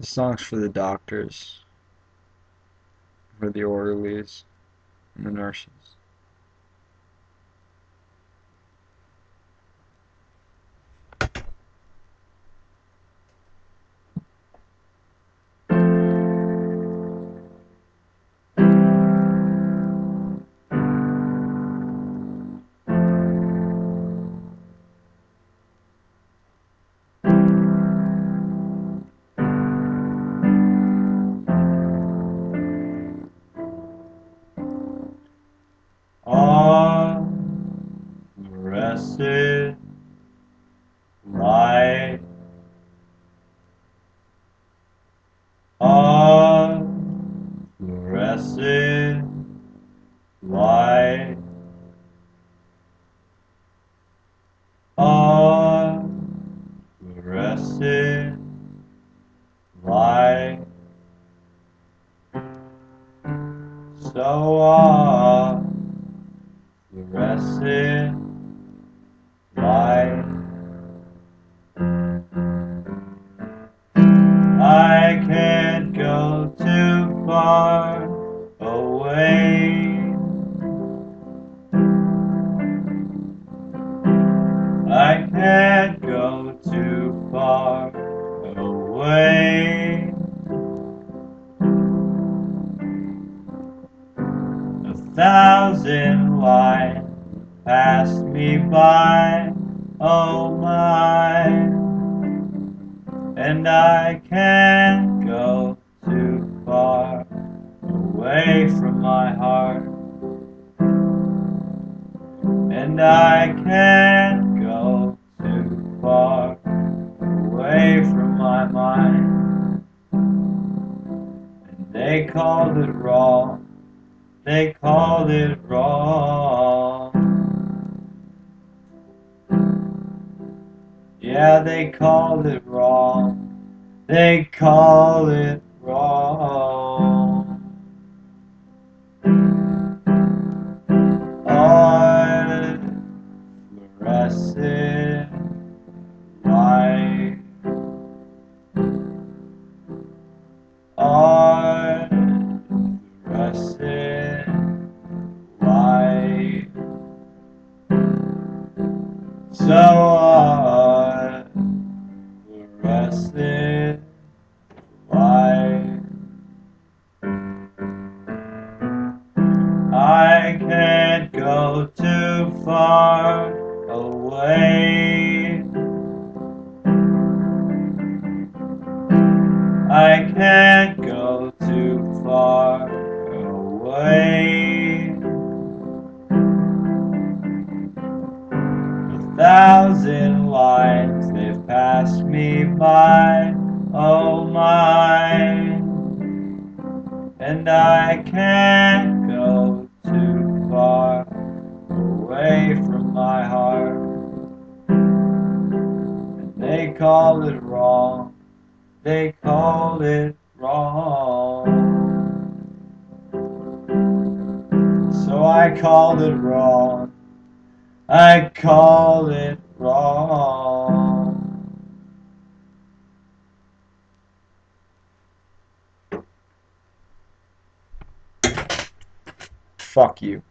The song's for the doctors, for the orderlies, and the nurses. Light Arrested light So arrested light I can't go too far away. Far away. A thousand lights pass me by, oh my and I can't go too far away from my heart, and I can't they called it wrong, they called it wrong. Yeah, they called it wrong. They call it wrong. Unfluorescent light. So unfluorescent light. I can't go too far away. I can't go thousand lights they've passed me by, oh my, and I can't go too far away from my heart. And they call it wrong, they call it wrong. So I called it wrong. I call it wrong. Fuck you.